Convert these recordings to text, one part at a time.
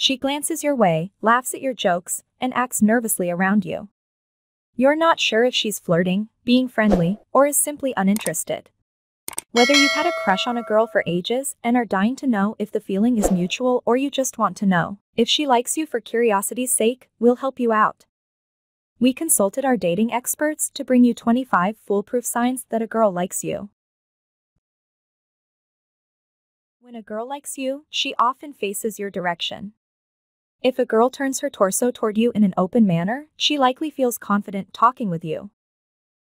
She glances your way, laughs at your jokes, and acts nervously around you. You're not sure if she's flirting, being friendly, or is simply uninterested. Whether you've had a crush on a girl for ages and are dying to know if the feeling is mutual or you just want to know if she likes you for curiosity's sake, we'll help you out. We consulted our dating experts to bring you 25 foolproof signs that a girl likes you. When a girl likes you, she often faces your direction. If a girl turns her torso toward you in an open manner, she likely feels confident talking with you.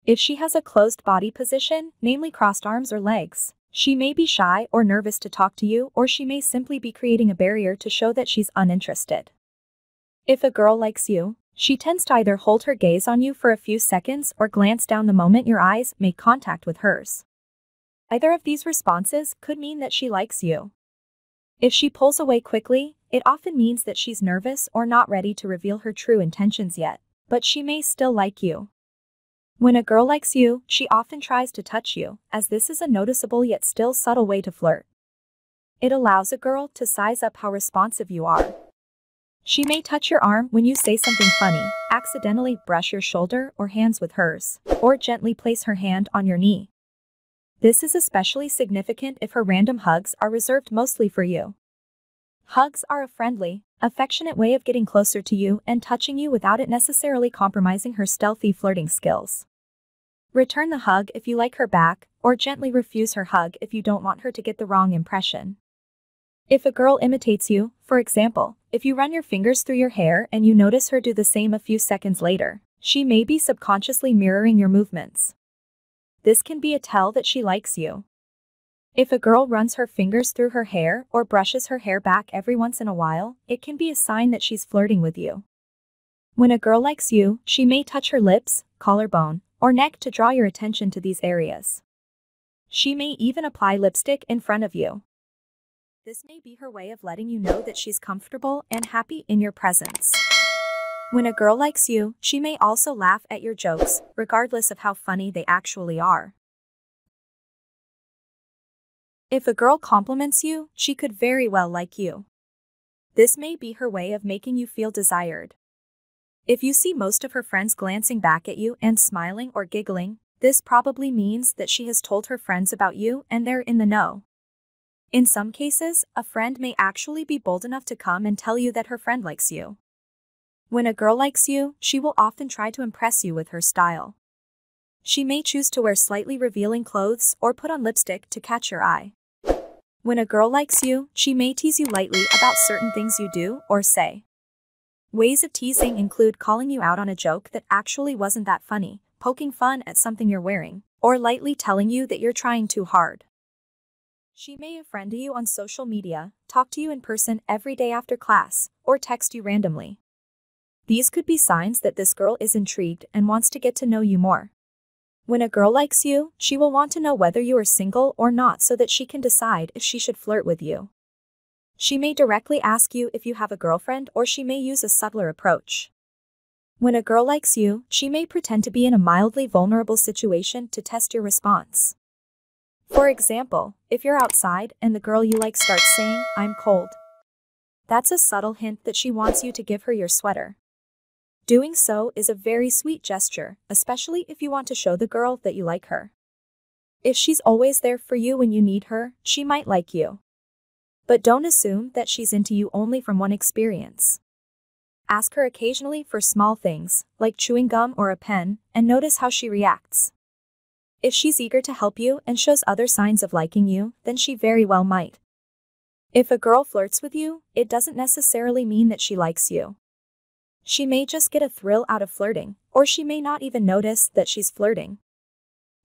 If she has a closed body position, namely crossed arms or legs, she may be shy or nervous to talk to you or she may simply be creating a barrier to show that she's uninterested. If a girl likes you, she tends to either hold her gaze on you for a few seconds or glance down the moment your eyes make contact with hers. Either of these responses could mean that she likes you. If she pulls away quickly, it often means that she's nervous or not ready to reveal her true intentions yet, but she may still like you. When a girl likes you, she often tries to touch you, as this is a noticeable yet still subtle way to flirt. It allows a girl to size up how responsive you are. She may touch your arm when you say something funny, accidentally brush your shoulder or hands with hers, or gently place her hand on your knee. This is especially significant if her random hugs are reserved mostly for you. Hugs are a friendly, affectionate way of getting closer to you and touching you without it necessarily compromising her stealthy flirting skills. Return the hug if you like her back, or gently refuse her hug if you don't want her to get the wrong impression. If a girl imitates you, for example, if you run your fingers through your hair and you notice her do the same a few seconds later, she may be subconsciously mirroring your movements. This can be a tell that she likes you. If a girl runs her fingers through her hair or brushes her hair back every once in a while, it can be a sign that she's flirting with you. When a girl likes you, she may touch her lips, collarbone, or neck to draw your attention to these areas. She may even apply lipstick in front of you. This may be her way of letting you know that she's comfortable and happy in your presence. When a girl likes you, she may also laugh at your jokes, regardless of how funny they actually are. If a girl compliments you, she could very well like you. This may be her way of making you feel desired. If you see most of her friends glancing back at you and smiling or giggling, this probably means that she has told her friends about you and they're in the know. In some cases, a friend may actually be bold enough to come and tell you that her friend likes you. When a girl likes you, she will often try to impress you with her style. She may choose to wear slightly revealing clothes or put on lipstick to catch your eye. When a girl likes you, she may tease you lightly about certain things you do or say. Ways of teasing include calling you out on a joke that actually wasn't that funny, poking fun at something you're wearing, or lightly telling you that you're trying too hard. She may friend you on social media, talk to you in person every day after class, or text you randomly. These could be signs that this girl is intrigued and wants to get to know you more. When a girl likes you, she will want to know whether you are single or not so that she can decide if she should flirt with you. She may directly ask you if you have a girlfriend or she may use a subtler approach. When a girl likes you, she may pretend to be in a mildly vulnerable situation to test your response. For example, if you're outside and the girl you like starts saying, I'm cold. That's a subtle hint that she wants you to give her your sweater. Doing so is a very sweet gesture, especially if you want to show the girl that you like her. If she's always there for you when you need her, she might like you. But don't assume that she's into you only from one experience. Ask her occasionally for small things, like chewing gum or a pen, and notice how she reacts. If she's eager to help you and shows other signs of liking you, then she very well might. If a girl flirts with you, it doesn't necessarily mean that she likes you. She may just get a thrill out of flirting, or she may not even notice that she's flirting.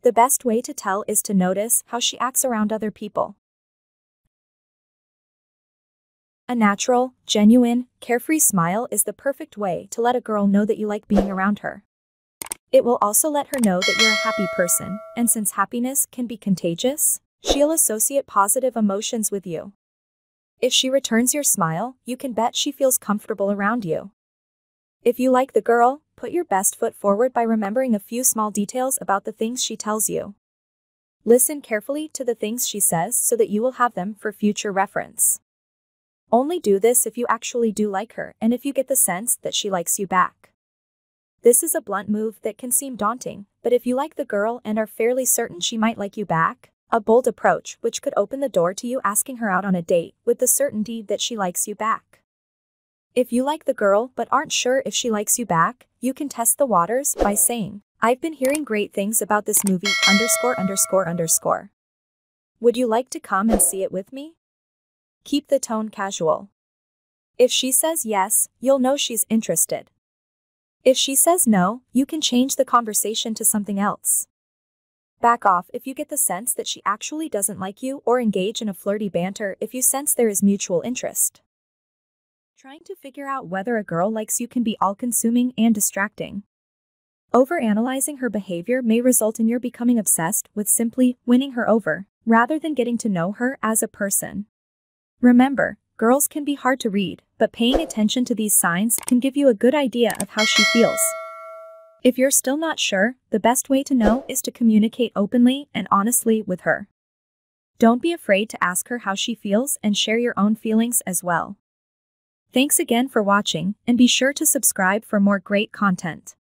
The best way to tell is to notice how she acts around other people. A natural, genuine, carefree smile is the perfect way to let a girl know that you like being around her. It will also let her know that you're a happy person, and since happiness can be contagious, she'll associate positive emotions with you. If she returns your smile, you can bet she feels comfortable around you. If you like the girl, put your best foot forward by remembering a few small details about the things she tells you. Listen carefully to the things she says so that you will have them for future reference. Only do this if you actually do like her and if you get the sense that she likes you back. This is a blunt move that can seem daunting, but if you like the girl and are fairly certain she might like you back, a bold approach which could open the door to you asking her out on a date with the certainty that she likes you back. If you like the girl but aren't sure if she likes you back, you can test the waters by saying, I've been hearing great things about this movie underscore underscore underscore. Would you like to come and see it with me? Keep the tone casual. If she says yes, you'll know she's interested. If she says no, you can change the conversation to something else. Back off if you get the sense that she actually doesn't like you or engage in a flirty banter if you sense there is mutual interest. Trying to figure out whether a girl likes you can be all-consuming and distracting. Overanalyzing her behavior may result in your becoming obsessed with simply winning her over, rather than getting to know her as a person. Remember, Girls can be hard to read, but paying attention to these signs can give you a good idea of how she feels. If you're still not sure, the best way to know is to communicate openly and honestly with her. Don't be afraid to ask her how she feels and share your own feelings as well. Thanks again for watching, and be sure to subscribe for more great content.